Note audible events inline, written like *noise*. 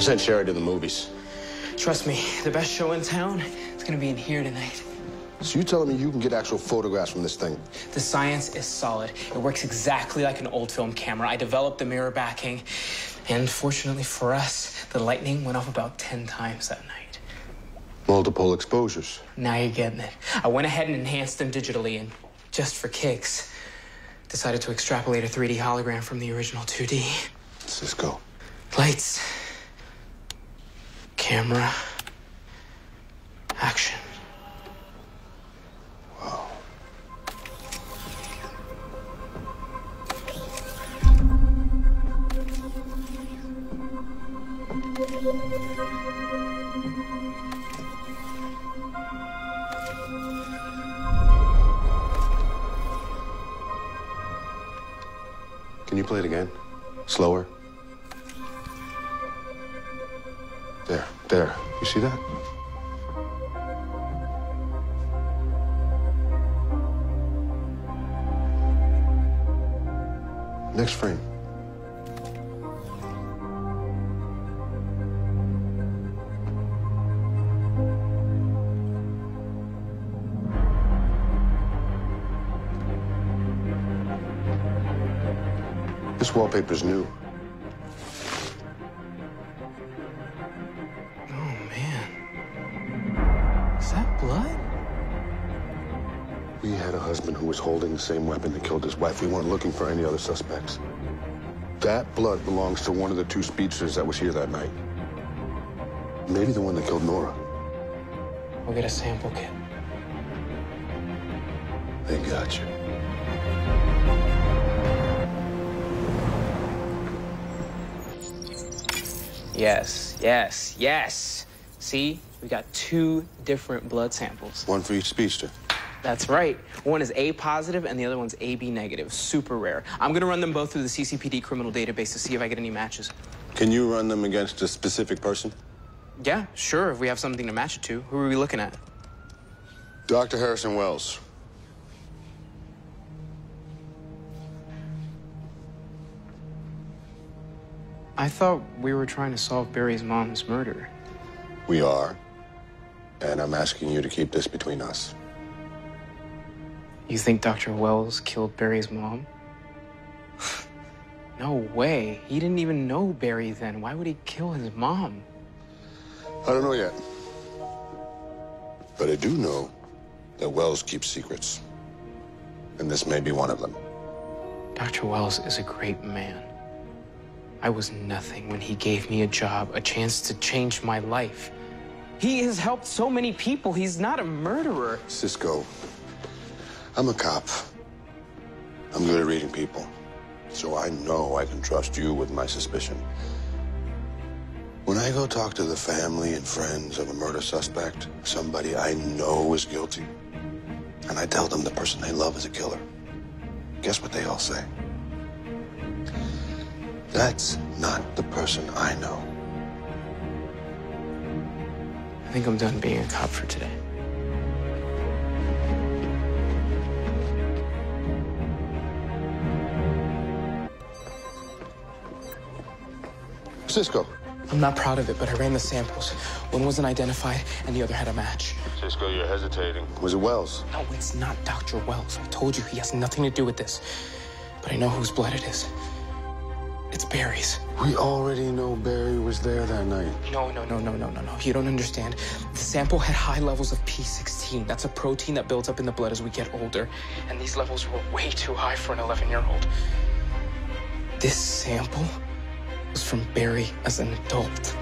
I sent Sherry to the movies. Trust me, the best show in town is gonna be in here tonight. So you're telling me you can get actual photographs from this thing? The science is solid. It works exactly like an old film camera. I developed the mirror backing, and fortunately for us, the lightning went off about 10 times that night. Multiple exposures. Now you're getting it. I went ahead and enhanced them digitally, and just for kicks, decided to extrapolate a 3D hologram from the original 2D. Cisco. Lights, camera, action. Wow. You play it again? Slower? There, there. You see that? Next frame. This wallpaper's new. Oh, man. Is that blood? We had a husband who was holding the same weapon that killed his wife. We weren't looking for any other suspects. That blood belongs to one of the two speedsters that was here that night. Maybe the one that killed Nora. We'll get a sample kit. They got you. Yes, yes, yes. See, we got two different blood samples. One for each speedster. That's right. One is A positive and the other one's AB negative. Super rare. I'm gonna run them both through the CCPD criminal database to see if I get any matches. Can you run them against a specific person? Yeah, sure, if we have something to match it to. Who are we looking at? Dr. Harrison Wells. I thought we were trying to solve Barry's mom's murder. We are. And I'm asking you to keep this between us. You think Dr. Wells killed Barry's mom? *laughs* no way. He didn't even know Barry then. Why would he kill his mom? I don't know yet. But I do know that Wells keeps secrets. And this may be one of them. Dr. Wells is a great man. I was nothing when he gave me a job, a chance to change my life. He has helped so many people. He's not a murderer. Cisco, I'm a cop. I'm good at reading people. So I know I can trust you with my suspicion. When I go talk to the family and friends of a murder suspect, somebody I know is guilty, and I tell them the person they love is a killer, guess what they all say? That's not the person I know. I think I'm done being a cop for today. Cisco. I'm not proud of it, but I ran the samples. One wasn't identified, and the other had a match. Cisco, you're hesitating. Was it Wells? No, it's not Dr. Wells. I told you he has nothing to do with this. But I know whose blood it is. It's Barry's. We already know Barry was there that night. No, no, no, no, no, no, no. You don't understand. The sample had high levels of P16. That's a protein that builds up in the blood as we get older. And these levels were way too high for an 11 year old. This sample was from Barry as an adult.